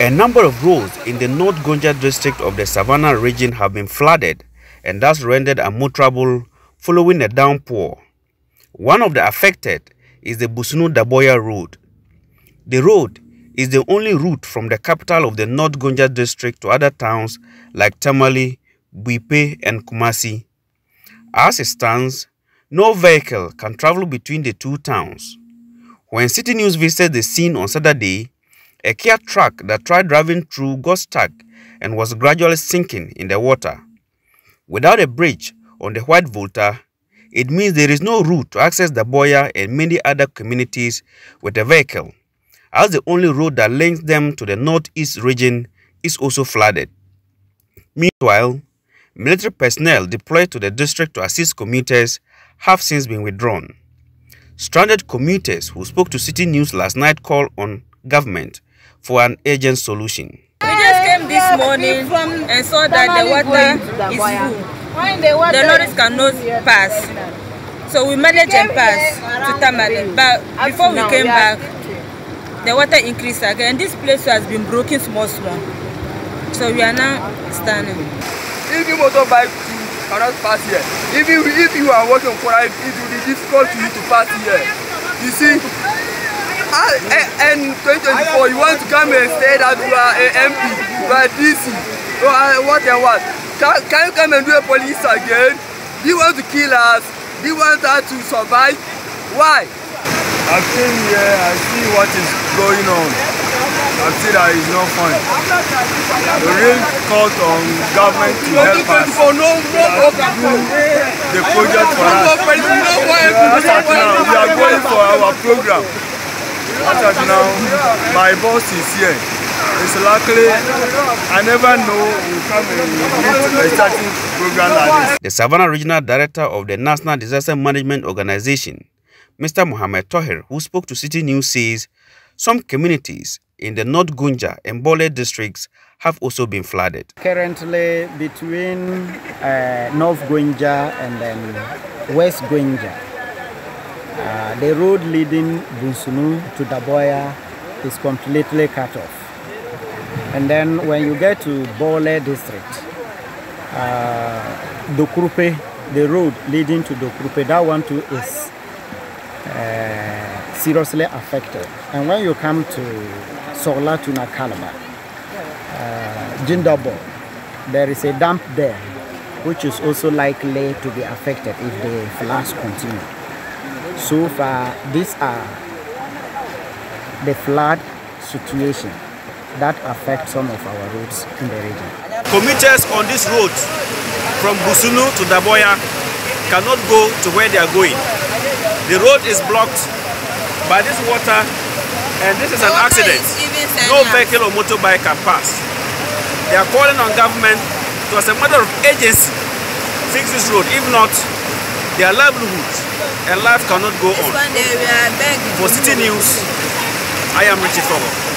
A number of roads in the North Gonja district of the Savannah region have been flooded and thus rendered unmotorable following a downpour. One of the affected is the Busunu Daboya Road. The road is the only route from the capital of the North Gonja district to other towns like Tamale, Buipe, and Kumasi. As it stands, no vehicle can travel between the two towns. When Citi News visited the scene on Saturday, a Kia truck that tried driving through got stuck and was gradually sinking in the water. Without a bridge on the White Volta, it means there is no route to access Daboya and many other communities with a vehicle, as the only road that links them to the northeast region is also flooded. Meanwhile, military personnel deployed to the district to assist commuters have since been withdrawn. Stranded commuters who spoke to Citi News last night called on government for an urgent solution. We just came this morning and saw that the water is full. The lorries cannot pass. So we managed and pass to Tamale. But before we came back, the water increased again. This place has been broken small small. So we are now standing. If you motorbike cannot pass here, if you, if you are working for it, it will be difficult for you to pass here. You see, and 2024 you want to come and say that you are a MP, you are DC, so uh, what and what? Can, can you come and do a police again? Do you want to kill us? Do you want us to survive? Why? I came here, I see what is going on. I see that it's not fun. The real call on government to help us. No, no, no, the project for us. As at now, we are going for our program. As now, my boss is here. It's luckily, I never know we come and a starting program like this. The Savannah Regional Director of the National Disaster Management Organization, Mr. Mohamed Tohir, who spoke to Citi News, says some communities in the North Gonja and Bole districts have also been flooded. Currently, between uh, North Gonja and then West Gonja, uh, the road leading Busunu to Daboya is completely cut off. And then when you get to Bole district, uh, the road leading to Dokrupe, that one too is uh, seriously affected. And when you come to Sola to Nakalaba, uh, Jindabo, there is a dump there, which is also likely to be affected if the floods continue. So far, these are the flood situation that affect some of our roads in the region. Commuters on this road from Busunu to Daboya cannot go to where they are going. The road is blocked by this water and this is an accident. No vehicle or motorbike can pass. They are calling on government to as a matter of agency fix this road. If not, their livelihood and life cannot go on. For City News, I am Richie Fogo.